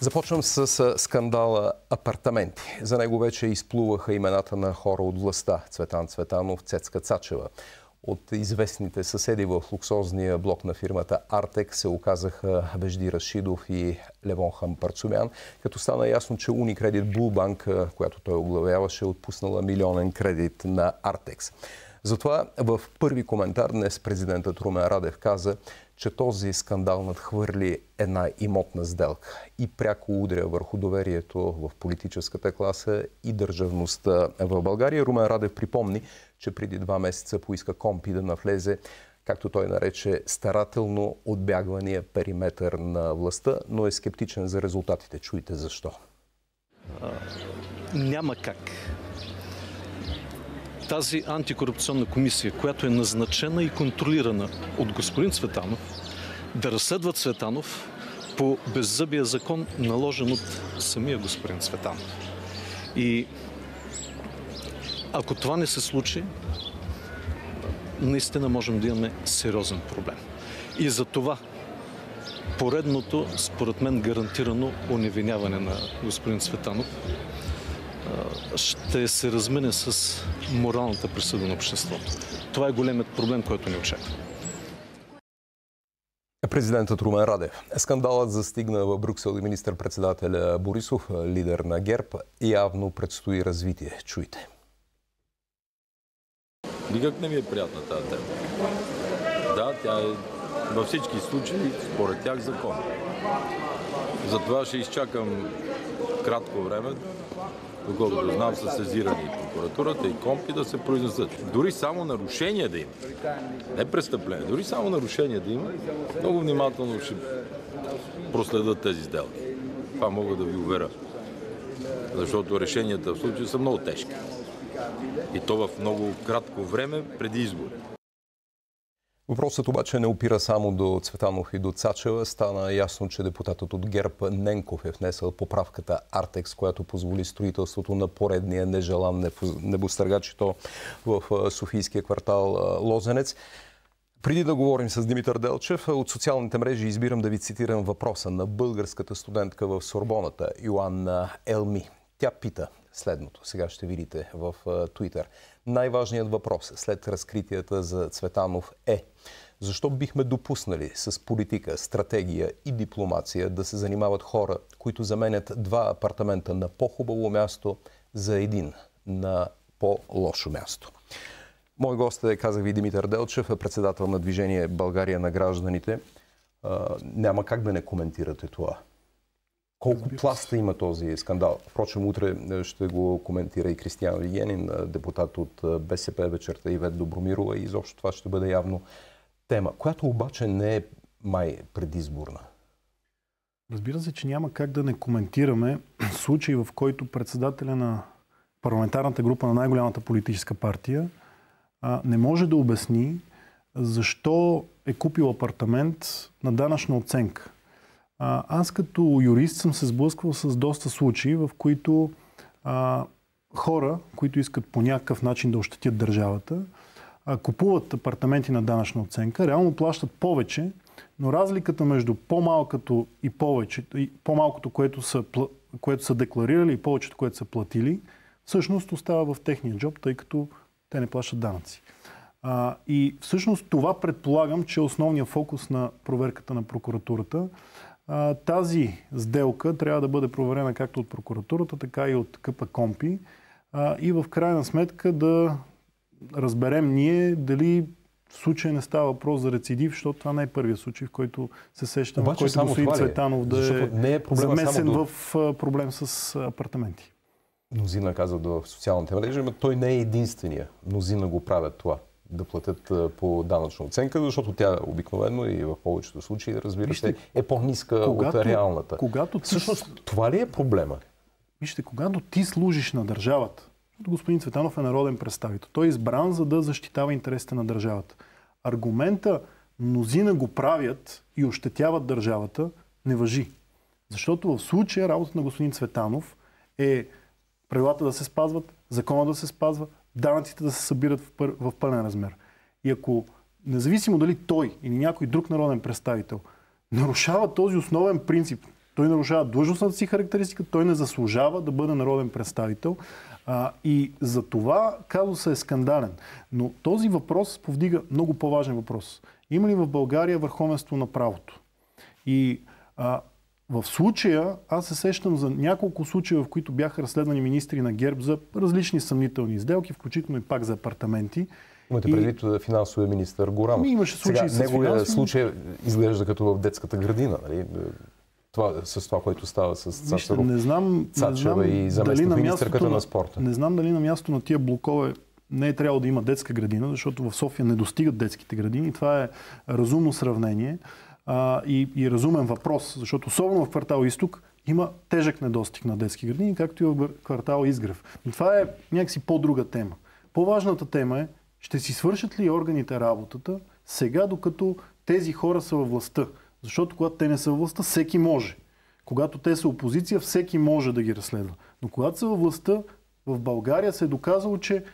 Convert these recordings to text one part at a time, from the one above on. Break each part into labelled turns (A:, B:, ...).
A: Започвам с скандала апартаменти. За него вече изплуваха имената на хора от властта. Цветан Цветанов, Цецка Цачева. От известните съседи в луксозния блок на фирмата Артек се оказаха Вежди Рашидов и Левон Хампарцумян, като стана ясно, че Уникредит Булбанк, която той оглавяваше, е отпуснала милионен кредит на Артекс. Затова в първи коментар днес президентът Румен Радев каза, че този скандал надхвърли една имотна сделка и пряко удря върху доверието в политическата класа и държавността в България. Румен Радев припомни, че преди два месеца поиска Компи да навлезе както той нарече, старателно отбягвания периметър на властта, но е скептичен за резултатите. Чуйте защо.
B: А, няма как тази антикорупционна комисия, която е назначена и контролирана от господин Цветанов, да разследва Цветанов по беззъбия закон, наложен от самия господин Цветанов. И ако това не се случи, наистина можем да имаме сериозен проблем. И за това поредното, според мен, гарантирано уневиняване на господин Цветанов ще се размине с моралната присъда на обществото. Това е големият проблем, който ни очаква.
A: Президентът Румен Радев. Скандалът застигна в Брюксел и министър-председателя Борисов, лидер на ГЕРБ. Явно предстои развитие. Чуйте.
C: Никак не ми е приятна тази тема. Да, тя е във всички случаи, според тях, закон. Затова ще изчакам кратко време, доколкото знам, са сезирани и прокуратурата, и компи да се произнесат. Дори само нарушение да има, не престъпление, дори само нарушение да има, много внимателно ще проследят тези сделки. Това мога да ви уверя. Защото решенията в случая са много тежки. И то в много кратко време преди избори.
A: Въпросът обаче не опира само до Цветанов и до Цачева. Стана ясно, че депутатът от ГЕРБ Ненков е внесъл поправката Артекс, която позволи строителството на поредния нежелан небостъргач, то в Софийския квартал Лозенец. Преди да говорим с Димитър Делчев, от социалните мрежи избирам да ви цитирам въпроса на българската студентка в Сорбоната, Йоанна Елми. Тя пита следното. Сега ще видите в Твитър. Най-важният въпрос след разкритията за Цветанов е защо бихме допуснали с политика, стратегия и дипломация да се занимават хора, които заменят два апартамента на по-хубаво място за един на по-лошо място? Мой гост е, казах ви, Димитър Делчев, председател на движение България на гражданите. няма как да не коментирате това. Колко пласта има този скандал? Впрочем, утре е, ще го коментира и Кристиан Вигенин, е, депутат от е, БСП вечерта и Вет Добромирова и изобщо това ще бъде явно тема, която обаче не е май предизборна.
D: Разбира се, че няма как да не коментираме случай, в който председателя на парламентарната група на най-голямата политическа партия не може да обясни защо е купил апартамент на данъчна оценка. Аз като юрист съм се сблъсквал с доста случаи, в които а, хора, които искат по някакъв начин да ощетят държавата, а, купуват апартаменти на данъчна оценка, реално плащат повече, но разликата между по-малкото и повечето, и по-малкото, което са, което са декларирали и повечето, което са платили, всъщност остава в техния джоб, тъй като те не плащат данъци. А, и всъщност това предполагам, че е основният фокус на проверката на прокуратурата тази сделка трябва да бъде проверена както от прокуратурата, така и от КП Компи и в крайна сметка да разберем ние дали в случай не става въпрос за рецидив, защото това не е първият случай, в който се сещам, в който господин е. Цветанов да е, не е замесен до... в проблем с апартаменти.
A: Мнозина казват в социалните мрежи, но той не е единствения. Мнозина го правят това да платят по данъчна оценка, защото тя обикновено и в повечето случаи, разбира се, е по-ниска когато, от реалната. Когато ти... Всъщност, това ли е проблема?
D: Вижте, когато ти служиш на държавата, господин Цветанов е народен представител, той е избран за да защитава интересите на държавата. Аргумента мнозина го правят и ощетяват държавата, не въжи. Защото в случая работата на господин Цветанов е правилата да се спазват, закона да се спазва, данъците да се събират в, пър, в пълен размер. И ако, независимо дали той или някой друг народен представител нарушава този основен принцип Той нарушава длъжностната си характеристика, той не заслужава да бъде народен представител. А, и за това казусът е скандален. Но този въпрос повдига много по-важен въпрос. Има ли в България върховенство на правото? И а, в случая, аз се сещам за няколко случая, в които бяха разследвани министри на ГЕРБ за различни съмнителни сделки, включително и пак за апартаменти.
A: Имате предвид и... финансовия министр Горанов.
D: Ами, имаше случаи
A: Сега, с неговия финансови... случай изглежда като в детската градина. Нали? Това, с това, което става с Цацаров,
D: не знам,
A: Цачева
D: не знам
A: и заместник министърката на спорта.
D: Не знам дали на място на тия блокове не е трябвало да има детска градина, защото в София не достигат детските градини. Това е разумно сравнение а, и, и разумен въпрос, защото особено в квартал Изток има тежък недостиг на детски градини, както и в квартал Изгрев. Но това е някакси по-друга тема. По-важната тема е, ще си свършат ли органите работата сега, докато тези хора са във властта. Защото когато те не са във властта, всеки може. Когато те са опозиция, всеки може да ги разследва. Но когато са във властта, в България се е доказало, че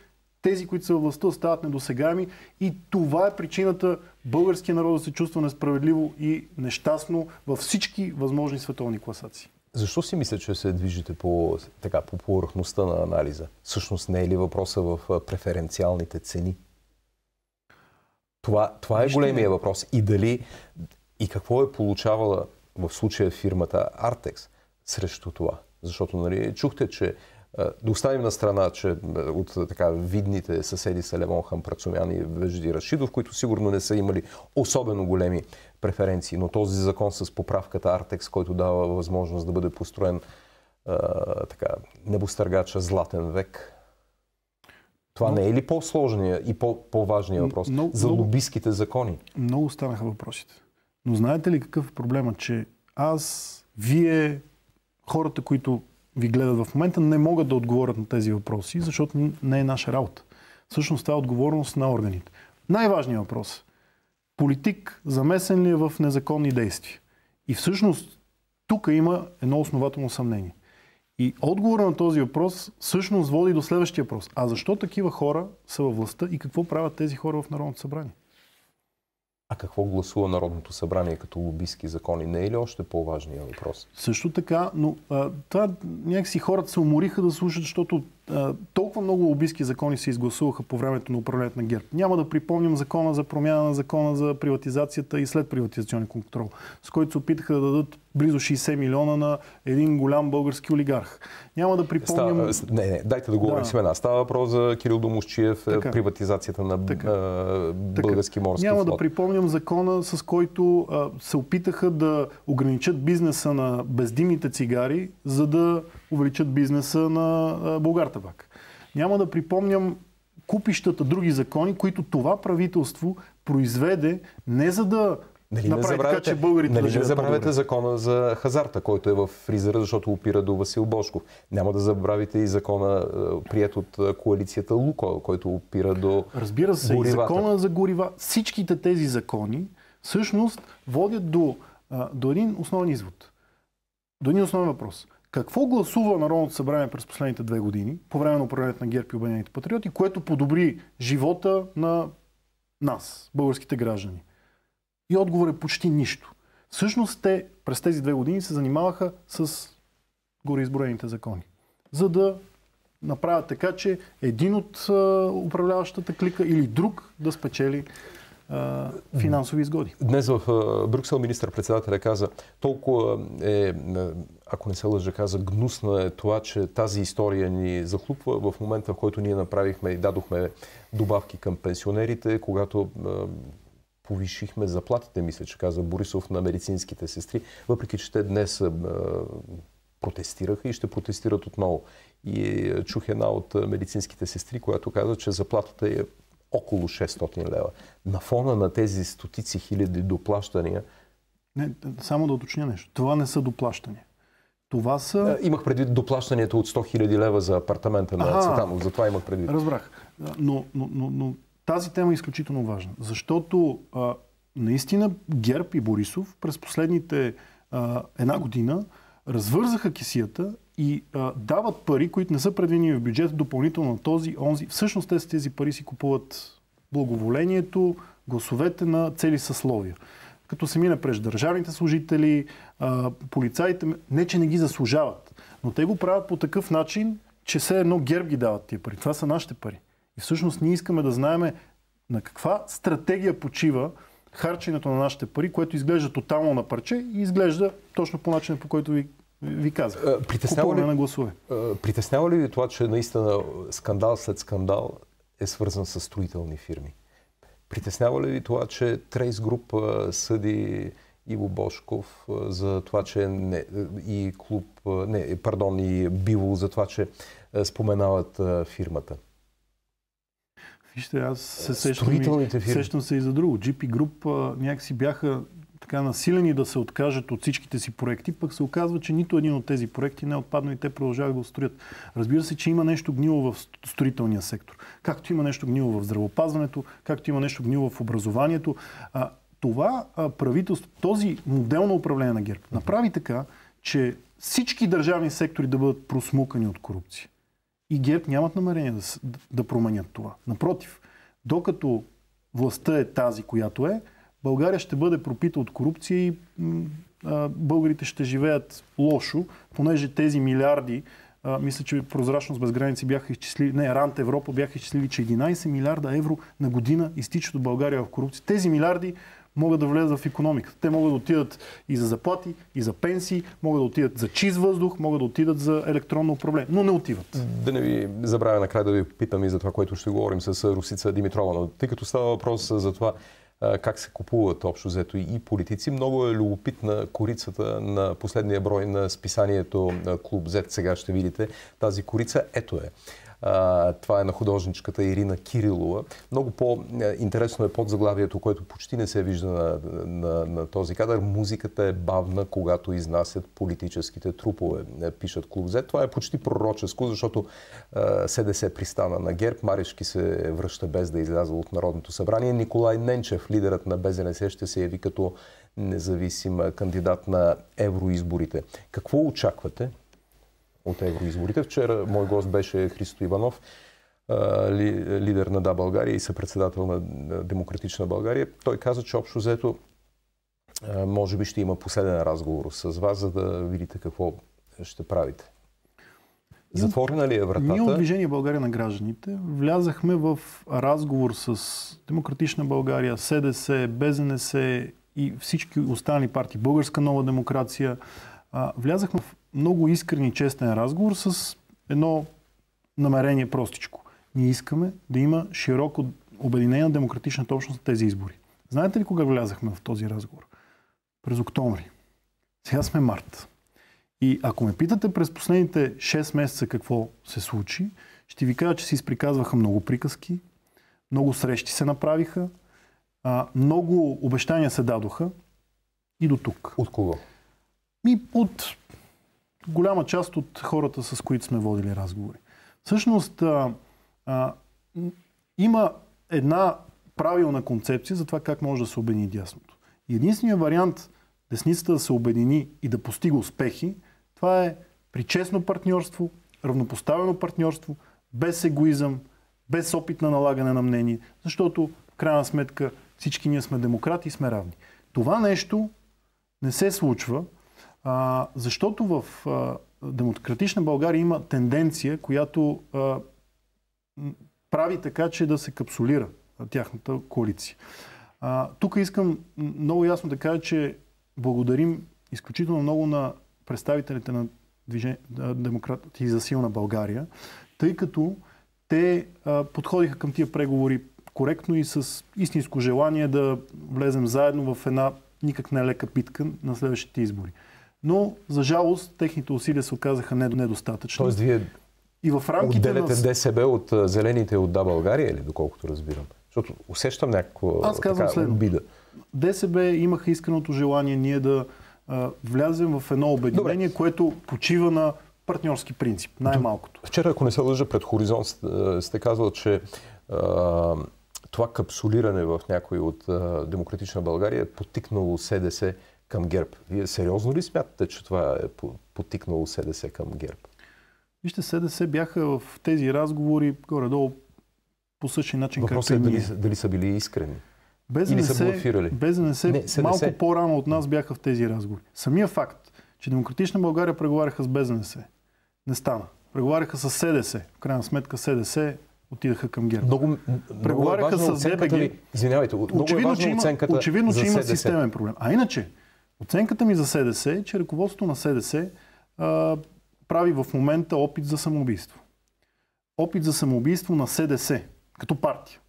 D: тези, които са във властта, остават недосегаеми и това е причината българския народ да се чувства несправедливо и нещастно във всички възможни световни класации.
A: Защо си мисля, че се движите по, така, по повърхността на анализа? Всъщност не е ли въпроса в преференциалните цени? Това, това е големия въпрос. И дали и какво е получавала в случая фирмата Artex срещу това? Защото нали, чухте, че да оставим на страна, че от така видните съседи са Левон Хампрацумян и Вежди Рашидов, които сигурно не са имали особено големи преференции, но този закон с поправката Артекс, който дава възможност да бъде построен а, така, небостъргача Златен век, това но, не е ли по-сложния и по-важния въпрос но, за лобистските закони?
D: Много станаха въпросите. Но знаете ли какъв е проблема, че аз, вие, хората, които ви гледат в момента, не могат да отговорят на тези въпроси, защото не е наша работа. Всъщност това е отговорност на органите. Най-важният въпрос. Политик замесен ли е в незаконни действия? И всъщност тук има едно основателно съмнение. И отговор на този въпрос всъщност води до следващия въпрос. А защо такива хора са във властта и какво правят тези хора в Народното събрание?
A: А какво гласува Народното събрание като лобистки закони? Не е ли още по-важният въпрос?
D: Също така, но а, това някакси хората се умориха да слушат, защото толкова много лобистки закони се изгласуваха по времето на управлението на ГЕРБ. Няма да припомням закона за промяна на закона за приватизацията и след приватизационен контрол, с който се опитаха да дадат близо 60 милиона на един голям български олигарх. Няма да припомням...
A: Става, не, не, дайте да говорим да. с имена. Става въпрос за Кирил Домощиев, така. приватизацията на така. Български морски
D: Няма
A: флот.
D: да припомням закона, с който а, се опитаха да ограничат бизнеса на бездимните цигари, за да увеличат бизнеса на Българ Табак. Няма да припомням купищата други закони, които това правителство произведе не за да Нали не забравяте, така, че българите
A: нали
D: да
A: не забравяте закона за хазарта, който е в фризера, защото опира до Васил Бошков. Няма да забравите и закона, прият от коалицията Луко, който опира до
D: Разбира се,
A: горивата.
D: и закона за горива. Всичките тези закони всъщност водят до, до един основен извод. До един основен въпрос. Какво гласува Народното събрание през последните две години, по време на управлението на ГЕРБ и Обединените патриоти, което подобри живота на нас, българските граждани? И отговор е почти нищо. Всъщност те през тези две години се занимаваха с гореизброените закони. За да направят така, че един от управляващата клика или друг да спечели финансови изгоди.
A: Днес в Брюксел министър-председателя каза, толкова е, ако не се лъжа, каза, гнусна е това, че тази история ни захлупва в момента, в който ние направихме и дадохме добавки към пенсионерите, когато повишихме заплатите, мисля, че каза Борисов на медицинските сестри, въпреки че те днес протестираха и ще протестират отново. И чух една от медицинските сестри, която каза, че заплатата е около 600 лева. На фона на тези стотици хиляди доплащания.
D: Не, само да уточня нещо. Това не са доплащания. Това са...
A: Имах предвид доплащането от 100 хиляди лева за апартамента на Цветанов. Затова имах предвид.
D: Разбрах. Но, но, но, но тази тема е изключително важна, защото а, наистина ГЕРБ и Борисов през последните а, една година развързаха кисията и а, дават пари, които не са предвидени в бюджета допълнително на този, онзи. Всъщност те с тези пари си купуват благоволението, гласовете на цели съсловия. като се мине през държавните служители, полицаите, не че не ги заслужават, но те го правят по такъв начин, че все едно герб ги дават тия пари. Това са нашите пари. И всъщност ние искаме да знаем на каква стратегия почива харченето на нашите пари, което изглежда тотално на парче и изглежда точно по начина, по който ви, ви казах. Притеснява ли, на гласове.
A: Притеснява ли ви това, че наистина скандал след скандал е свързан с строителни фирми? Притеснява ли ви това, че Трейс Груп съди Иво Бошков за това, че не, и клуб, не, пардон, и Биво за това, че споменават фирмата?
D: Вижте, аз се сещам, и, сещам се и за друго. GP Group някакси бяха така насилени да се откажат от всичките си проекти, пък се оказва, че нито един от тези проекти не е отпадна и те продължават да го строят. Разбира се, че има нещо гнило в строителния сектор. Както има нещо гнило в здравопазването, както има нещо гнило в образованието. А, това а, правителство, този модел на управление на ГЕРБ направи така, че всички държавни сектори да бъдат просмукани от корупция. И ГЕРБ нямат намерение да, да променят това. Напротив, докато властта е тази, която е, България ще бъде пропита от корупция и българите ще живеят лошо, понеже тези милиарди, мисля, че прозрачност без граници бяха изчислили, не, Рант Европа бяха изчислили, че 11 милиарда евро на година изтичат от България в корупция. Тези милиарди могат да влезат в економиката. Те могат да отидат и за заплати, и за пенсии, могат да отидат за чист въздух, могат да отидат за електронно управление, но не отиват.
A: Да не ви забравя накрая да ви питам и за това, което ще говорим с Русица Димитрова. Но тъй като става въпрос за това как се купуват общо взето и политици. Много е любопитна корицата на последния брой на списанието Клуб Z. Сега ще видите тази корица. Ето е. Това е на художничката Ирина Кирилова. Много по-интересно е подзаглавието, което почти не се вижда на, на, на този кадър. Музиката е бавна, когато изнасят политическите трупове, е, пишат Клуб Z. Това е почти пророческо, защото СДС пристана на ГЕРБ. Марешки се връща без да изляза от Народното събрание. Николай Ненчев, лидерът на БЗНС, ще се яви като независим кандидат на евроизборите. Какво очаквате от евроизборите. Вчера мой гост беше Христо Иванов, лидер на Да България и съпредседател на Демократична България. Той каза, че общо взето може би ще има последен разговор с вас, за да видите какво ще правите. Затворена ли е вратата?
D: Ние от Движение България на гражданите влязахме в разговор с Демократична България, СДС, БЗНС и всички останали партии, Българска нова демокрация. Влязахме в много искрен и честен разговор с едно намерение простичко. Ние искаме да има широко обединение на демократичната общност на тези избори. Знаете ли кога влязахме в този разговор? През октомври. Сега сме март. И ако ме питате през последните 6 месеца какво се случи, ще ви кажа, че се изприказваха много приказки, много срещи се направиха, много обещания се дадоха и до тук.
A: От кого?
D: И от голяма част от хората, с които сме водили разговори. Всъщност, а, а, има една правилна концепция за това как може да се обедини дясното. Единственият вариант десницата да се обедини и да постига успехи, това е при честно партньорство, равнопоставено партньорство, без егоизъм, без опит на налагане на мнение, защото в крайна сметка всички ние сме демократи и сме равни. Това нещо не се случва, а, защото в а, демократична България има тенденция, която а, прави така, че да се капсулира тяхната коалиция. А, тук искам много ясно да кажа, че благодарим изключително много на представителите на движение, Демократи за силна България, тъй като те а, подходиха към тия преговори коректно и с истинско желание да влезем заедно в една никак не лека битка на следващите избори. Но, за жалост, техните усилия се оказаха недостатъчни.
A: Тоест, вие и в рамките отделяте на... ДСБ от зелените от Да България или доколкото разбирам? Защото усещам някаква
D: Аз казвам така, обида. ДСБ имаха искреното желание ние да а, влязем в едно обединение, Добре. което почива на партньорски принцип, най-малкото.
A: Вчера, ако не се лъжа, пред Хоризонт сте казал, че а, това капсулиране в някой от а, Демократична България е потикнало СДС към ГЕРБ. Вие сериозно ли смятате, че това е потикнало СДС към ГЕРБ?
D: Вижте, СДС бяха в тези разговори горе-долу по същия начин,
A: Въпросът е дали, дали са били искрени. Или са блофирали?
D: БЗНС не, малко по-рано от нас бяха в тези разговори. Самия факт, че Демократична България преговаряха с БЗНС, не стана. Преговаряха с СДС. В крайна сметка СДС отидаха към ГЕРБ.
A: Много, преговаряха много е с ДБГ. Ли, извинявайте, много е очевидно, е че има,
D: очевидно, че има системен проблем. А иначе, оценката ми за СДС е, че ръководството на СДС а, прави в момента опит за самоубийство. Опит за самоубийство на СДС, като партия.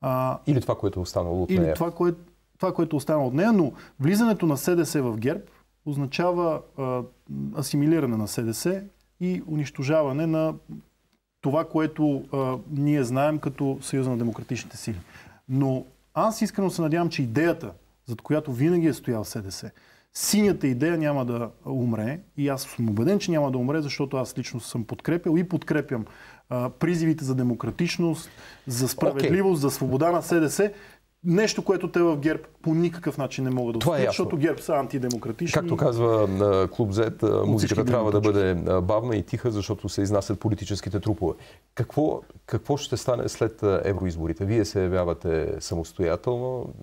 A: А, или това, което е останало от
D: или
A: нея.
D: Това, кое, това, което е останало от нея, но влизането на СДС в ГЕРБ означава а, асимилиране на СДС и унищожаване на това, което а, ние знаем като Съюза на демократичните сили. Но аз искрено се надявам, че идеята, за която винаги е стоял СДС, синята идея няма да умре и аз съм убеден, че няма да умре, защото аз лично съм подкрепил и подкрепям а, призивите за демократичност, за справедливост, okay. за свобода на СДС. Нещо, което те в ГЕРБ по никакъв начин не могат да
A: успеят, е
D: защото ГЕРБ са антидемократични.
A: Както казва Клуб Z, музиката трябва да бъде бавна и тиха, защото се изнасят политическите трупове. Какво, какво ще стане след евроизборите? Вие се явявате самостоятелно,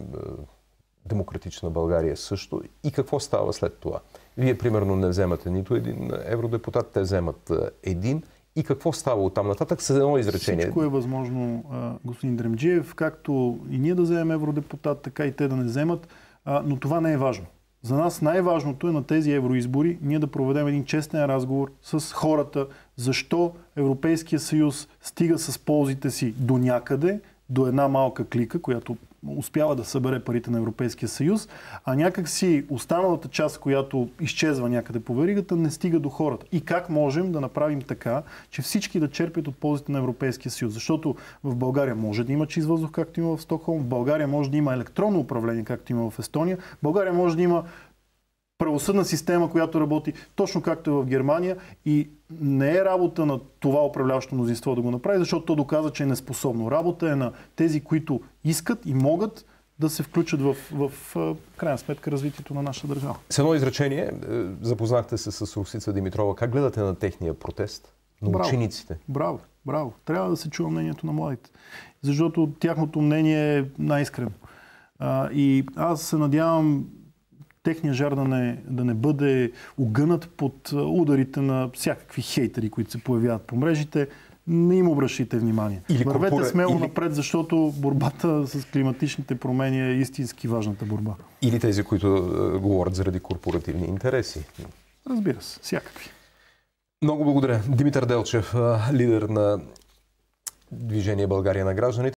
A: демократична България също. И какво става след това? Вие, примерно, не вземате нито един евродепутат, те вземат един. И какво става от там нататък с едно изречение?
D: Всичко е възможно, господин Дремджиев, както и ние да вземем евродепутат, така и те да не вземат, но това не е важно. За нас най-важното е на тези евроизбори ние да проведем един честен разговор с хората, защо Европейския съюз стига с ползите си до някъде, до една малка клика, която успява да събере парите на Европейския съюз, а някак си останалата част, която изчезва някъде по веригата, не стига до хората. И как можем да направим така, че всички да черпят от ползите на Европейския съюз? Защото в България може да има чист въздух, както има в Стокхолм, в България може да има електронно управление, както има в Естония, в България може да има правосъдна система, която работи точно както е в Германия и не е работа на това управляващо мнозинство да го направи, защото то доказа, че е неспособно. Работа е на тези, които искат и могат да се включат в, в, в крайна сметка развитието на нашата държава.
A: С едно изречение, е, запознахте се с Русица Димитрова. Как гледате на техния протест? На браво, учениците?
D: Браво, браво. Трябва да се чува мнението на младите. Защото тяхното мнение е най-искрено. и аз се надявам техния жар да не, да не бъде огънат под ударите на всякакви хейтери, които се появяват по мрежите. Не им обръщайте внимание. Или Вървете корпора... смело или... напред, защото борбата с климатичните промени е истински важната борба.
A: Или тези, които е, говорят заради корпоративни интереси.
D: Разбира се, всякакви.
A: Много благодаря. Димитър Делчев, лидер на Движение България на гражданите.